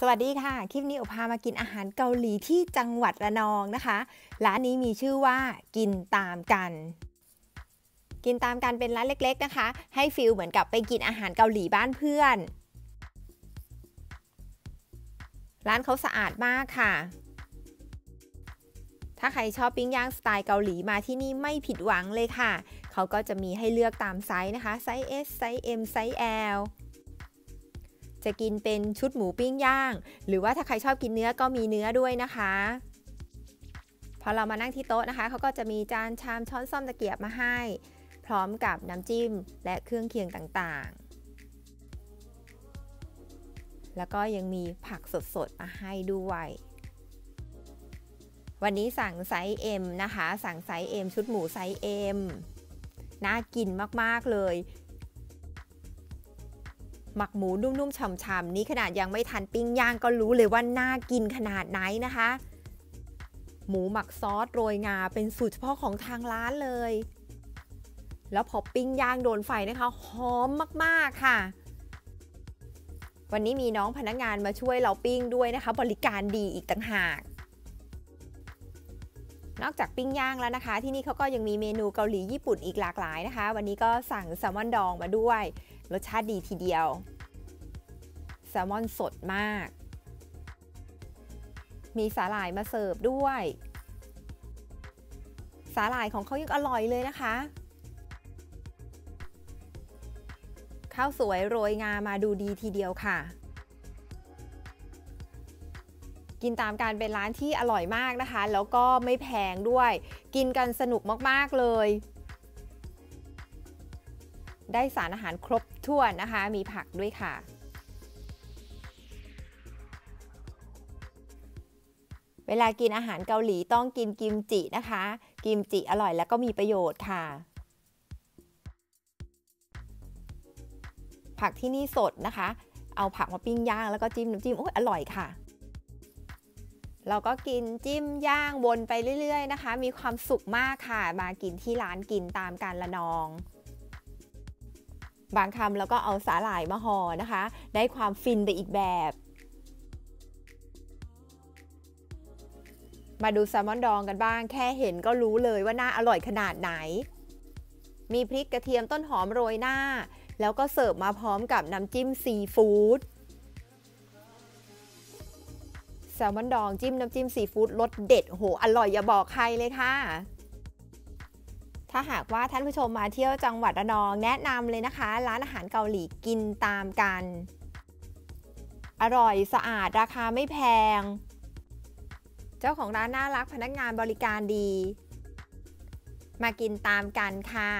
สวัสดีค่ะ คลิปนี้โอพามากินอาหารเกาหลีที่จังหวัดระนองนะคะ ร้านนี้มีชื่อว่ากินตามกัน กินตามกันเป็นร้านเล็ก ๆนะคะ ให้ feel เหมือนกับไปกินอาหารเกาหลีบ้านเพื่อน ร้านเขาสะอาดมากค่ะ ถ้าใครชอบปิ้งย่างสไตล์เกาหลีมาที่นี่ไม่ผิดหวังเลยค่ะ เขาก็จะมีให้เลือกตามไซส์นะคะ ไซส์ S ไซส์ M ไซส์ L จะกินเป็นชุดหมูปิ้งย่าง หรือว่าถ้าใครชอบกินเนื้อก็มีเนื้อด้วยนะคะ พอเรามานั่งที่โต๊ะนะคะเขาก็จะมีจานชามช้อนซ่อมตะเกียบมาให้ พร้อมกับน้ำจิ้มและเครื่องเคียงต่างๆ แล้วก็ยังมีผักสดๆมาให้ด้วยวันนี้สั่งไซส์ M นะคะ สั่งไซส์ M ชุดหมูไซส์ M น่ากินมาก ๆ เลย หมักหมูนุ่มๆฉ่ำๆนี้ขนาดยังไม่ทันปิ้งย่างก็รู้เลยว่าน่ากินขนาดไหนนะคะ หมูหมักซอสโรยงาเป็นสูตรเฉพาะของทางร้านเลย แล้วพอปิ้งย่างโดนไฟนะคะหอมมากๆค่ะวันนี้มีน้องพนักงานมาช่วยเราปิ้งด้วยนะคะ บริการดีอีกต่างหาก นอกจากปิ้งย่างแล้วนะคะ ที่นี่เขาก็ยังมีเมนูเกาหลีญี่ปุ่นอีกหลากหลายนะคะ วันนี้ก็สั่งแซลมอนดองมาด้วย รสชาติดีทีเดียวแซลมอนสดมาก มีสาหร่ายมาเสิร์ฟด้วย สาหร่ายของเขายังอร่อยเลยนะคะ ข้าวสวยโรยงามาดูดีทีเดียวค่ะ กินตามการเป็นร้านที่อร่อยมากนะคะ แล้วก็ไม่แพงด้วย กินกันสนุกมากๆเลย ได้สารอาหารครบถ้วนนะคะ มีผักด้วยค่ะเวลากินอาหารเกาหลีต้องกินกิมจินะคะ กิมจิอร่อยแล้วก็มีประโยชน์ค่ะ ผักที่นี่สดนะคะ เอาผักมาปิ้งย่างแล้วก็จิ้มน้ำจิ้มโอ้ยอร่อยค่ะ เราก็กินจิ้มย่างวนไปเรื่อยๆนะคะ มีความสุขมากค่ะ มากินที่ร้านกินตามการละนอง บางคำแล้วก็เอาสาหร่ายมาห่อนะคะ ได้ความฟินไปอีกแบบ มาดูแซลมอนดองกันบ้าง แค่เห็นก็รู้เลยว่าน่าอร่อยขนาดไหน มีพริกกระเทียมต้นหอมโรยหน้า แล้วก็เสิร์ฟมาพร้อมกับน้ำจิ้มซีฟู้ด แซลมอนดองจิ้มน้ำจิ้มซีฟู้ดรสเด็ดโหอร่อยอย่าบอกใครเลยค่ะ ถ้าหากว่าท่านผู้ชมมาเที่ยวจังหวัดระนองแนะนำเลยนะคะ ร้านอาหารเกาหลีกินตามกัน อร่อยสะอาดราคาไม่แพง เจ้าของร้านน่ารักพนักงานบริการดี มากินตามกันค่ะ